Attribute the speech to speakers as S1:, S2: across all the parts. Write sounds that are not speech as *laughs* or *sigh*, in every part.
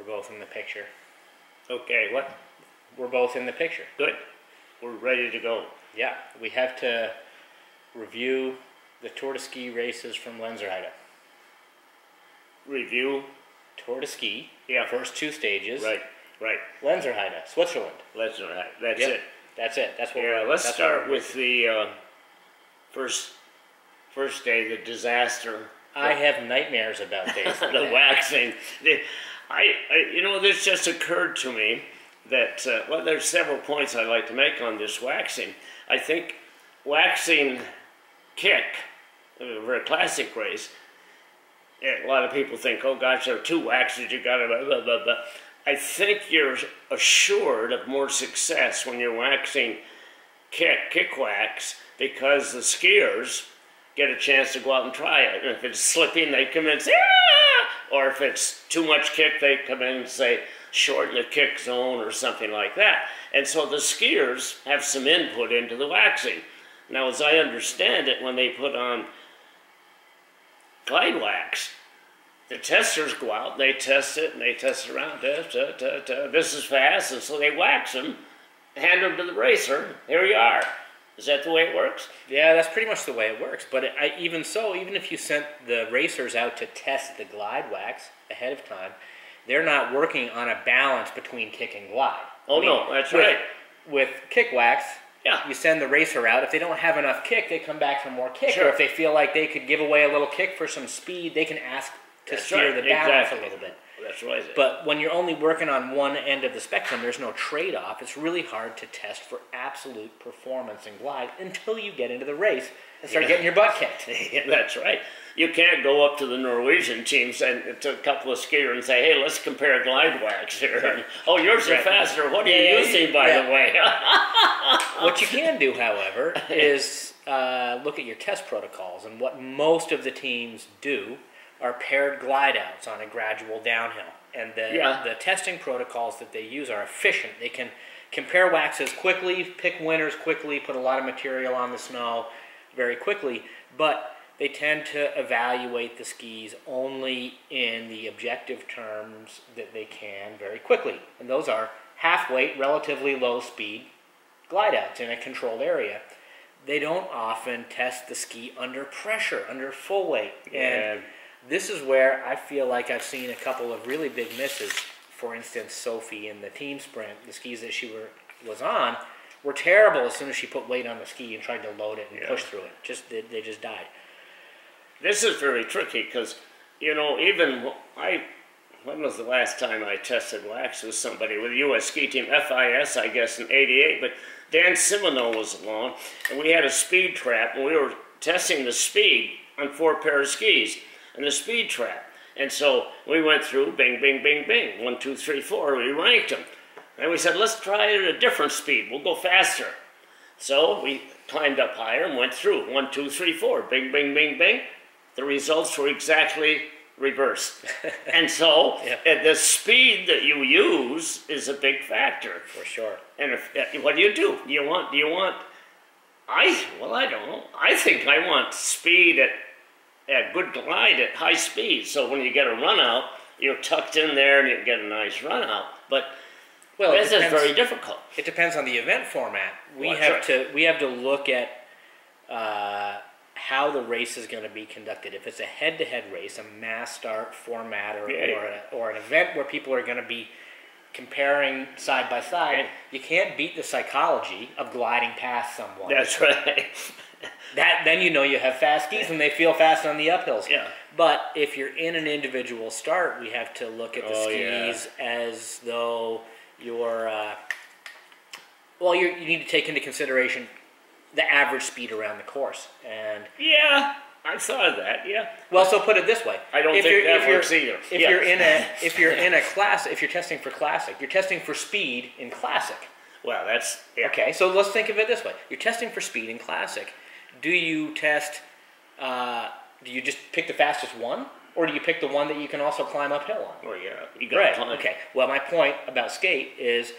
S1: We're both in the picture.
S2: Okay, what?
S1: We're both in the picture.
S2: Good. We're ready to go.
S1: Yeah, we have to review the Tour de Ski races from Lenzerheide.
S2: Review.
S1: Tour de Ski,
S2: Yeah.
S1: first two stages.
S2: Right, right.
S1: Lenzerheide, Switzerland.
S2: Let's That's
S1: Yep.
S2: it.
S1: That's it. That's what.
S2: Yeah, let's start with the uh, first first day, the disaster,
S1: I have nightmares about *laughs* days like
S2: the
S1: that.
S2: waxing. The, *laughs* I, I, you know, this just occurred to me that uh, well, there's several points I'd like to make on this waxing. I think waxing kick, for a classic race. A lot of people think, oh gosh, there are two waxes, you got to blah, blah, blah, blah. I think you're assured of more success when you're waxing kick, kick wax because the skiers get a chance to go out and try it. And if it's slipping, they say, ah! Or if it's too much kick, they come in and say, shorten the kick zone or something like that. And so the skiers have some input into the waxing. Now, as I understand it, when they put on glide wax, the testers go out, they test it, and they test it around. Da, da, da. This is fast, and so they wax them, hand them to the racer. Here you are. Is that the way it works?
S1: Yeah, that's pretty much the way it works. But I, even so, even if you sent the racers out to test the glide wax ahead of time, they're not working on a balance between kick and glide.
S2: Oh,
S1: I mean,
S2: no, that's
S1: with-
S2: right.
S1: With kick wax,
S2: Yeah.
S1: you send the racer out. If they don't have enough kick, they come back for more kick.
S2: Sure.
S1: Or if they feel like they could give away a little kick for some speed, they can ask to
S2: That's
S1: steer
S2: right,
S1: the balance
S2: exactly.
S1: a little bit.
S2: That's right.
S1: But when you're only working on one end of the spectrum, there's no trade off. It's really hard to test for absolute performance and glide until you get into the race and start
S2: Yeah.
S1: getting your butt kicked. *laughs*
S2: Yeah, that's right. You can't go up to the Norwegian teams and to a couple of skiers and say, "Hey, let's compare glide wax here." And, *laughs* oh, yours are faster. What are
S1: Yeah,
S2: you using, by the way? *laughs*
S1: what you can do, however, is uh, look at your test protocols. And what most of the teams do are paired glide outs on a gradual downhill. And the,
S2: Yeah.
S1: the testing protocols that they use are efficient. They can compare waxes quickly, pick winners quickly, put a lot of material on the snow very quickly, but they tend to evaluate the skis only in the objective terms that they can very quickly. And those are half weight, relatively low speed glide outs in a controlled area. They don't often test the ski under pressure, under full weight. And this is where I feel like I've seen a couple of really big misses. For instance, Sophie in the team sprint, the skis that she were, was on were terrible as soon as she put weight on the ski and tried to load it and
S2: Yeah.
S1: push through it. Just they, they just died.
S2: This is very tricky because, you know, even I, when was the last time I tested wax with somebody with the U.S. ski team, FIS, I guess, in '88. But Dan Simoneau was along, and we had a speed trap, and we were testing the speed on four pair of skis, and the speed trap. And so we went through, bing, bing, bing, bing, one, two, three, four. We ranked them, and we said, let's try it at a different speed. We'll go faster. So we climbed up higher and went through. One, two, three, four. Bing, bing, bing, bing. The results were exactly reversed. *laughs* and so
S1: Yeah.
S2: the speed that you use is a big factor.
S1: For sure.
S2: And if, uh, what do you do? Do you want, do you want, I, well, I don't know. I think I want speed at, at good glide at high speed. So when you get a run out, you're tucked in there and you get a nice run out. But
S1: Well,
S2: this is very difficult.
S1: It depends on the event format. We
S2: Well,
S1: have
S2: sure.
S1: to we have to look at uh, how the race is going to be conducted. If it's a head-to-head race, a mass start format, or
S2: Yeah.
S1: or, a, or an event where people are going to be comparing side by side, you can't beat the psychology of gliding past someone.
S2: That's *laughs* right.
S1: That then you know you have fast skis and they feel fast on the uphills.
S2: Yeah.
S1: But if you're in an individual start, we have to look at the
S2: Oh, yeah.
S1: skis as though you're. Uh, well, you you need to take into consideration the average speed around the course, and
S2: yeah, I saw that. Yeah.
S1: well, so put it this way:
S2: I don't
S1: if
S2: think
S1: you're,
S2: that
S1: if
S2: works either.
S1: If
S2: Yeah.
S1: you're in a *laughs* if you're in a class, if you're testing for classic, you're testing for speed in classic.
S2: Well, that's yeah.
S1: Okay, so let's think of it this way: you're testing for speed in classic. Do you test? Uh, do you just pick the fastest one, or do you pick the one that you can also climb uphill on?
S2: Well, yeah. You got
S1: Right. Okay. Well, my point about skate is,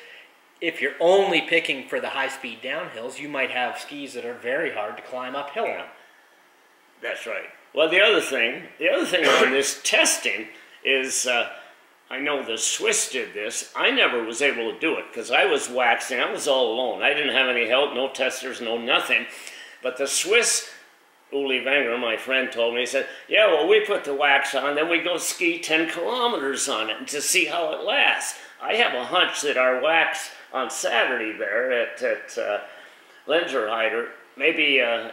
S1: if you're only picking for the high-speed downhills, you might have skis that are very hard to climb uphill on.
S2: That's right. Well, the other thing, the other thing on this testing is, uh, I know the Swiss did this. I never was able to do it because I was waxing. I was all alone. I didn't have any help, no testers, no nothing. But the Swiss, Uli Wenger, my friend, told me, he said, Yeah, well, we put the wax on, then we go ski 10 kilometers on it to see how it lasts. I have a hunch that our wax on Saturday there at, at uh, Lenzerheide maybe uh,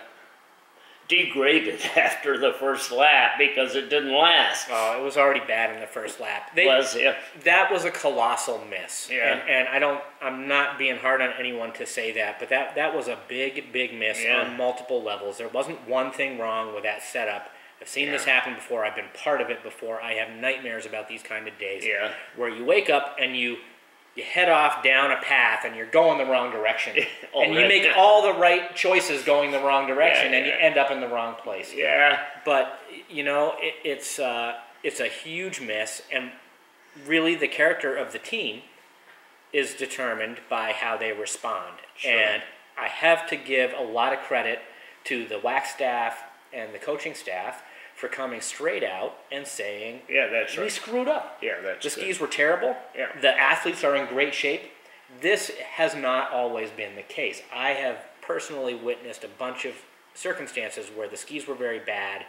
S2: degraded *laughs* after the first lap because it didn't last.
S1: Oh, it was already bad in the first lap. They,
S2: was it?
S1: that was a colossal miss.
S2: Yeah.
S1: And, and I don't. I'm not being hard on anyone to say that, but that that was a big, big miss
S2: Yeah.
S1: on multiple levels. There wasn't one thing wrong with that setup. I've seen this happen before. I've been part of it before. I have nightmares about these kind of days.
S2: Yeah.
S1: Where you wake up and you you head off down a path and you're going the wrong direction, *laughs* and you make all the right choices going the wrong direction, and you end up in the wrong place
S2: Yeah.
S1: but you know it, it's uh, it's a huge miss, and really the character of the team is determined by how they respond.
S2: Sure.
S1: And I have to give a lot of credit to the wax staff and the coaching staff for coming straight out and saying
S2: Yeah, that's
S1: we
S2: right.
S1: screwed up.
S2: Yeah, that's
S1: The
S2: good.
S1: skis were terrible.
S2: Yeah.
S1: The athletes are in great shape. This has not always been the case. I have personally witnessed a bunch of circumstances where the skis were very bad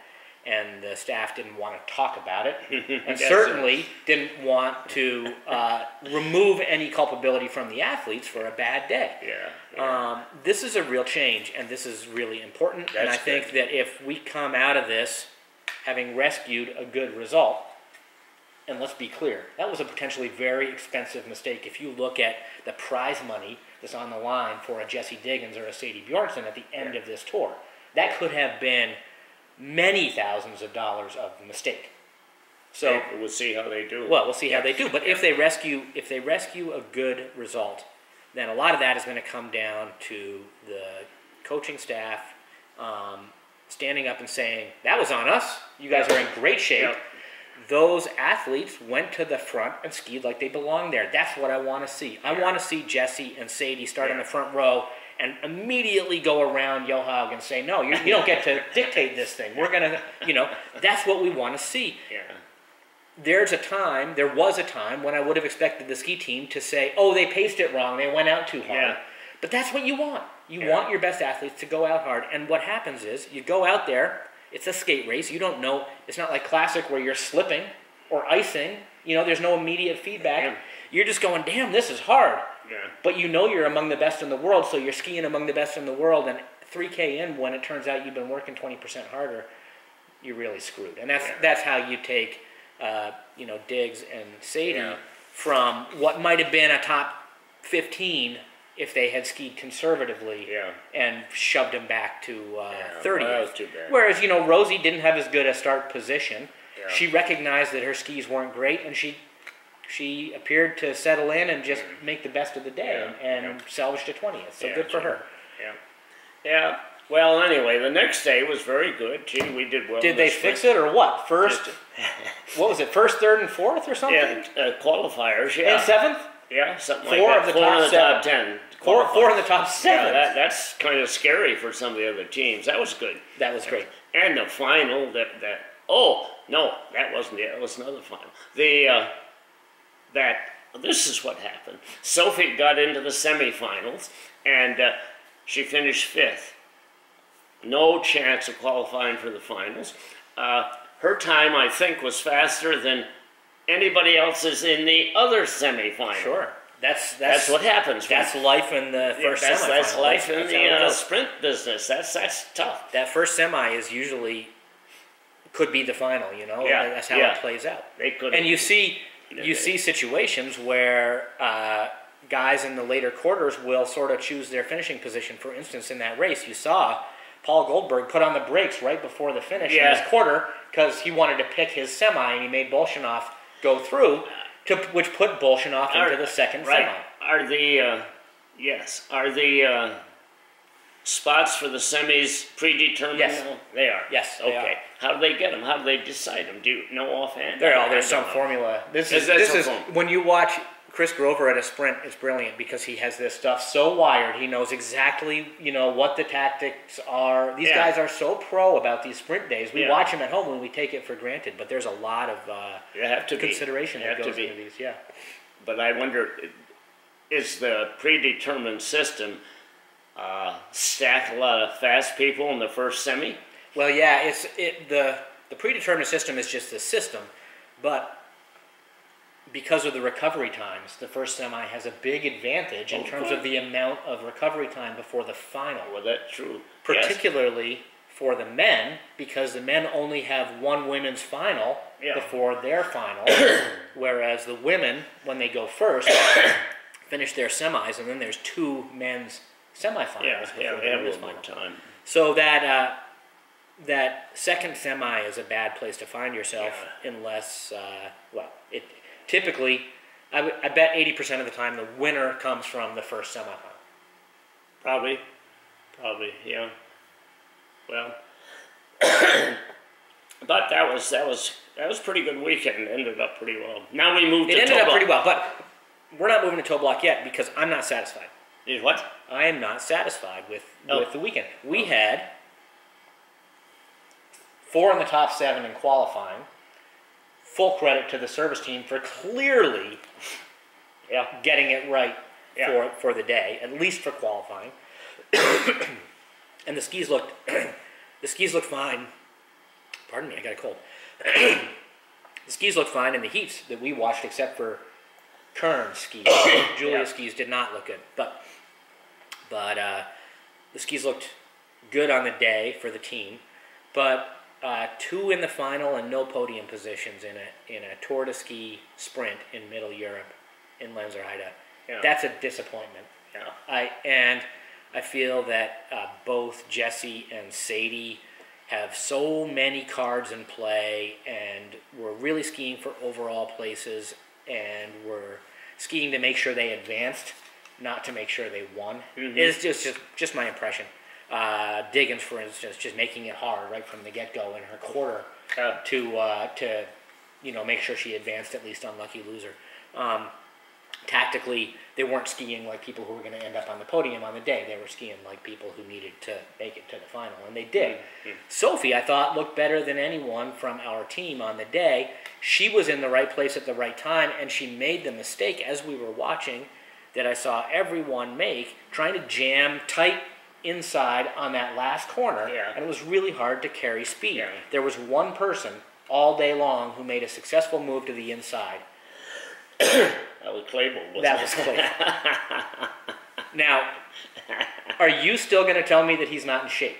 S1: and the staff didn't want to talk about it *laughs* and
S2: That's
S1: certainly didn't want to uh, remove any culpability from the athletes for a bad day.
S2: Yeah. yeah.
S1: Um, this is a real change, and this is really important. and I
S2: That's
S1: think that if we come out of this having rescued a good result, and let's be clear, that was a potentially very expensive mistake. If you look at the prize money that's on the line for a Jessie Diggins or a Sadie Bjornsen at the end of this tour, that could have been many thousands of dollars of mistake. So,
S2: Yeah, we'll see how they do.
S1: well, we'll see how they do. But if they rescue, if they rescue a good result, then a lot of that is going to come down to the coaching staff um, standing up and saying that was on us. You guys
S2: Yeah.
S1: are in great shape.
S2: Yeah.
S1: Those athletes went to the front and skied like they belong there. That's what I want to see. I
S2: Yeah.
S1: want to see Jessie and Sadie start in the front row and immediately go around Johaug and say, "No, you, you don't get to *laughs* dictate this thing. We're gonna, you know, that's what we want to see."
S2: yeah.
S1: there's a time, there was a time when I would have expected the ski team to say, oh, they paced it wrong, they went out too hard.
S2: Yeah.
S1: But that's what you want. You
S2: Yeah.
S1: want your best athletes to go out hard. And what happens is, you go out there, it's a skate race, you don't know, it's not like classic where you're slipping or icing, you know, there's no immediate feedback.
S2: Yeah.
S1: You're just going, damn, this is hard.
S2: Yeah.
S1: But you know you're among the best in the world, so you're skiing among the best in the world, and 3K in, when it turns out you've been working 20% harder, you're really screwed. And that's
S2: Yeah.
S1: that's how you take, uh, you know, Diggs and Sadie
S2: Yeah.
S1: from what might have been a top 15 if they had skied conservatively
S2: Yeah.
S1: and shoved him back to uh,
S2: Yeah,
S1: 30th.
S2: well, that was too bad.
S1: Whereas, you know, Rosie didn't have as good a start position.
S2: Yeah.
S1: She recognized that her skis weren't great, and she she appeared to settle in and just make the best of the day and
S2: yeah.
S1: salvaged a 20th. So good for her.
S2: Yeah. Yeah. Well, anyway, the next day was very good. Gee, we did well.
S1: Did they
S2: the
S1: fix it or what? First, *laughs* what was it? First, third, and fourth or something?
S2: Yeah, uh, qualifiers. Yeah.
S1: And seventh?
S2: Yeah, something
S1: Four
S2: like
S1: of
S2: that.
S1: the
S2: four
S1: top
S2: of the top
S1: seven.
S2: ten.
S1: Four, four in the top seven.
S2: Yeah, that, that's kind of scary for some of the other teams. That was good.
S1: that was great.
S2: And the final, that that oh no, that wasn't it. That was another final. The uh, that this is what happened. Sophie got into the semifinals, and uh, she finished fifth. No chance of qualifying for the finals. Uh, her time, I think, was faster than anybody else is in the other semifinal.
S1: Sure. That's
S2: That's
S1: that's
S2: what happens.
S1: that's life in the
S2: yeah,
S1: first
S2: that's,
S1: semifinal.
S2: that's life in
S1: That's
S2: the uh, sprint business. That's that's tough.
S1: that first semi is usually could be the final. You know,
S2: Yeah,
S1: that's how
S2: yeah.
S1: it plays out.
S2: They could.
S1: And you see, you see situations where uh, guys in the later quarters will sort of choose their finishing position. For instance, in that race, you saw Paal Golberg put on the brakes right before the finish in his quarter because he wanted to pick his semi, and he made Bolshunov go through, to which put Bolshunov into the second
S2: right.
S1: semi.
S2: Are the uh, yes? Are the uh, spots for the semis predetermined?
S1: Yes.
S2: They are.
S1: Yes, they
S2: Okay.
S1: are.
S2: How do they get them? How do they decide them? Do you know offhand?
S1: There, oh, there's some
S2: know.
S1: formula. This
S2: Is
S1: is this is
S2: form-
S1: when you watch Chris Grover at a sprint is brilliant because he has this stuff so wired. He knows exactly, you know, what the tactics are. These
S2: Yeah.
S1: guys are so pro about these sprint days. We
S2: Yeah.
S1: watch them at home and we take it for granted, but there's a lot of uh,
S2: You have to
S1: consideration that goes into these. Yeah.
S2: But I wonder, is the predetermined system uh, stack a lot of fast people in the first semi?
S1: Well, yeah, it's it the the predetermined system is just the system, but because of the recovery times, the first semi has a big advantage in terms of the amount of recovery time before the final.
S2: Well, that's true. Yes.
S1: particularly for the men because the men only have one women's final
S2: Yeah.
S1: before their final *coughs* whereas the women when they go first *coughs* finish their semis and then there's two men's semifinals
S2: Yeah,
S1: before
S2: yeah,
S1: the
S2: they have
S1: women's
S2: more
S1: final.
S2: time.
S1: so that uh, that second semi is a bad place to find yourself unless uh, well it typically I I bet 80% of the time the winner comes from the first semifinal
S2: Probably, probably, yeah. Well, *coughs* but that was that was that was a pretty good weekend. Ended up pretty well. Now we moved
S1: it
S2: to
S1: ended up pretty well but we're not moving to Toblach yet because I'm not satisfied
S2: Is what?
S1: I am not satisfied with
S2: Oh.
S1: with the weekend. We oh. had four in the top seven in qualifying. Full credit to the service team for clearly
S2: Yeah,
S1: getting it right
S2: Yeah.
S1: for for the day, at least for qualifying. *clears throat* and the skis looked *clears throat* the skis looked fine. Pardon me, I got a cold. *clears throat* the skis looked fine in the heats that we watched, except for Kern's skis. *coughs* Julia's
S2: Yeah.
S1: skis did not look good, but but uh, the skis looked good on the day for the team. But uh, two in the final and no podium positions in a in a Tour de Ski sprint in Middle Europe in Lenzerheide.
S2: Yeah.
S1: That's a disappointment.
S2: yeah.
S1: I and I feel that uh, both Jessie and Sadie have so many cards in play, and we're really skiing for overall places, and we're skiing to make sure they advanced, not to make sure they won. It's just, just just my impression. Uh, Diggins, for instance, just making it hard right from the get go in her quarter to uh, to you know make sure she advanced at least on lucky loser. Um, tactically, they weren't skiing like people who were going to end up on the podium on the day. They were skiing like people who needed to make it to the final, and they did. Sophie, I thought, looked better than anyone from our team on the day. She was in the right place at the right time, and she made the mistake as we were watching that I saw everyone make, trying to jam tight inside on that last corner,
S2: Yeah.
S1: and it was really hard to carry speed.
S2: Yeah.
S1: There was one person all day long who made a successful move to the inside. *coughs*
S2: That was. Wasn't
S1: That
S2: it?
S1: was Clay. *laughs* now, are you still going to tell me that he's not in shape?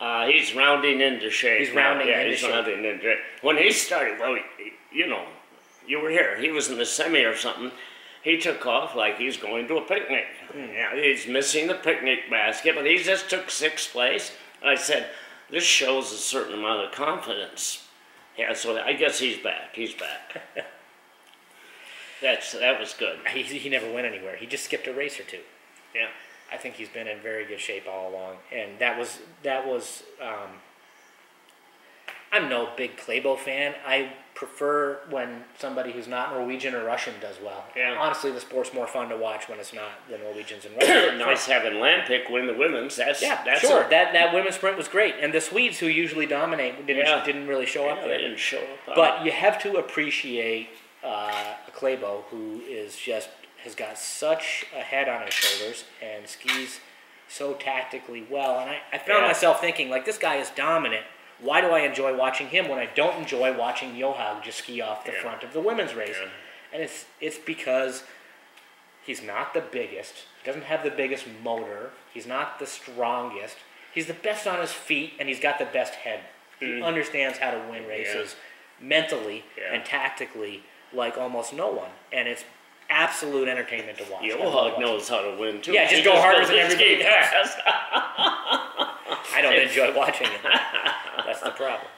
S2: Uh, he's rounding into shape.
S1: He's
S2: now.
S1: rounding
S2: yeah,
S1: into
S2: he's
S1: shape.
S2: rounding into shape. When he started, well, you know, you were here. He was in the semi or something. He took off like he's going to a picnic. Yeah, he's missing the picnic basket, but he just took sixth place. And I said, this shows a certain amount of confidence. Yeah, so I guess he's back. He's back. That's that was good. *laughs*
S1: He, he never went anywhere. He just skipped a race or two.
S2: Yeah.
S1: I think he's been in very good shape all along, and that was that was. Um, I'm no big Klæbo fan. I prefer when somebody who's not Norwegian or Russian does well.
S2: Yeah.
S1: Honestly, the sport's more fun to watch when it's not the Norwegians and *coughs* Russians.
S2: nice having Lampic win the women's. That's
S1: Yeah,
S2: that's
S1: sure.
S2: A,
S1: that that women's sprint was great, and the Swedes, who usually dominate, didn't
S2: Yeah.
S1: didn't really show
S2: yeah,
S1: up
S2: they
S1: there.
S2: didn't show up.
S1: But you have to appreciate uh, a who is just has got such a head on his shoulders and skis so tactically well. And I, I found
S2: Yeah.
S1: myself thinking, like, this guy is dominant. Why do I enjoy watching him when I don't enjoy watching Johaug just ski off the
S2: Yeah.
S1: front of the women's race?
S2: Yeah.
S1: And it's it's because he's not the biggest. He doesn't have the biggest motor. He's not the strongest. He's the best on his feet, and he's got the best head. He understands how to win races mentally
S2: Mm. Yeah.
S1: and tactically like almost no one, and it's absolute entertainment to watch.
S2: Johaug knows how to win too.
S1: Yeah,
S2: He
S1: just go harder than everybody. *laughs* I don't enjoy *laughs* watching it. That's the problem.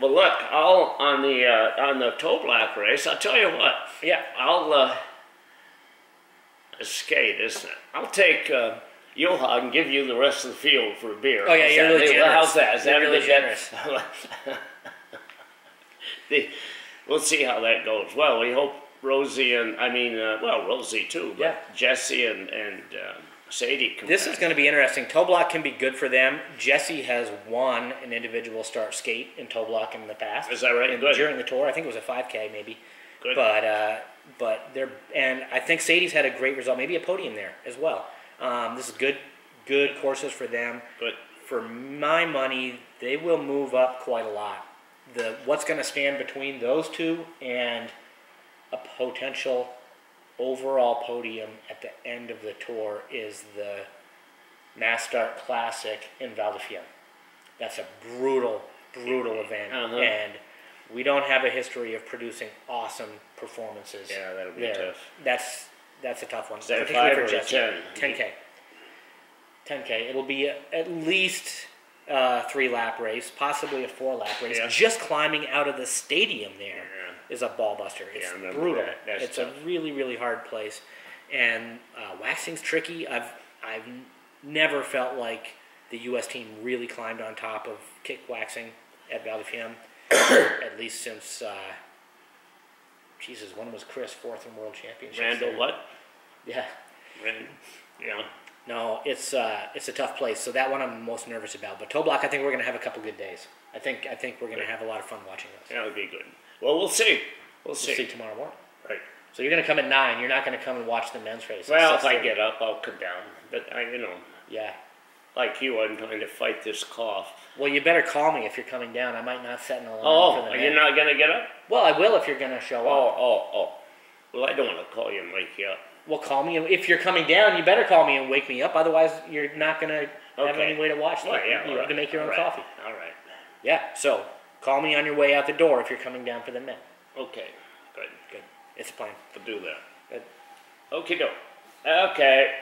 S2: Well, look, I'll on the uh, on the Toblach race. I'll tell you what.
S1: Yeah.
S2: I'll uh, skate, isn't it? I'll take uh, Johaug and give you the rest of the field for a beer.
S1: Oh, yeah, you're really generous.
S2: How's that? Is that
S1: really generous. *laughs*
S2: the- we'll see how that goes. Well, we hope Rosie and I mean, uh, well, Rosie too, but
S1: Yeah.
S2: Jessie and and um Sadie.
S1: This
S2: back.
S1: is going to be interesting. Toblach can be good for them. Jessie has won an individual start skate in Toblach in the past.
S2: Is that right?
S1: In- During the tour, I think it was a 5K maybe.
S2: Good.
S1: But uh, but they're and I think Sadie's had a great result, maybe a podium there as well. Um, this is good good courses for them.
S2: Good.
S1: For my money, they will move up quite a lot. The what's going to stand between those two and a potential overall podium at the end of the tour is the Mass Start Classic in Val di That's a brutal, brutal event,
S2: Uh-huh.
S1: and we don't have a history of producing awesome performances.
S2: Yeah, that'll be
S1: there.
S2: tough.
S1: That's that's a tough one.
S2: Is that
S1: particularly
S2: five
S1: for Jessie.
S2: 10?
S1: 10k. 10k. It'll be a, at least a three lap race, possibly a four lap race.
S2: Yeah.
S1: Just climbing out of the stadium there. Is a ball buster. It's
S2: Yeah,
S1: brutal.
S2: that. That's
S1: it's
S2: tough.
S1: a really really hard place, and uh, waxing's tricky. I've I've never felt like the U.S. team really climbed on top of kick waxing at Val di *coughs* at least since. Uh, Jesus, when was Chris fourth in world championships?
S2: Randall,
S1: there?
S2: what?
S1: Yeah.
S2: Rand, yeah.
S1: No, it's uh, it's a tough place. So that one I'm most nervous about. But Toblach, I think we're gonna have a couple good days. I think I think we're gonna have a lot of fun watching those.
S2: That would be good. Well, we'll see. We'll
S1: We'll
S2: see.
S1: see tomorrow morning.
S2: Right.
S1: So you're gonna come at nine. You're not gonna come and watch the men's race.
S2: Well, if I get up, I'll come down. But I, you know,
S1: Yeah.
S2: like you, I'm trying to fight this cough.
S1: Well, you better call me if you're coming down. I might not set an alarm
S2: Oh,
S1: for the
S2: you're
S1: men.
S2: not gonna get up?
S1: Well, I will if you're gonna show
S2: Oh,
S1: up.
S2: oh, oh. oh. Well, I don't want to call you and wake you up.
S1: Well, call me if you're coming down. You better call me and wake me up. Otherwise, you're not gonna have any way to watch.
S2: Well, yeah,
S1: you have
S2: right,
S1: to make your own
S2: right,
S1: coffee.
S2: All right.
S1: Yeah. So call me on your way out the door if you're coming down for the men.
S2: Okay. Good.
S1: Good. It's a plan.
S2: I'll do that.
S1: Good.
S2: Okay, doke. Okay.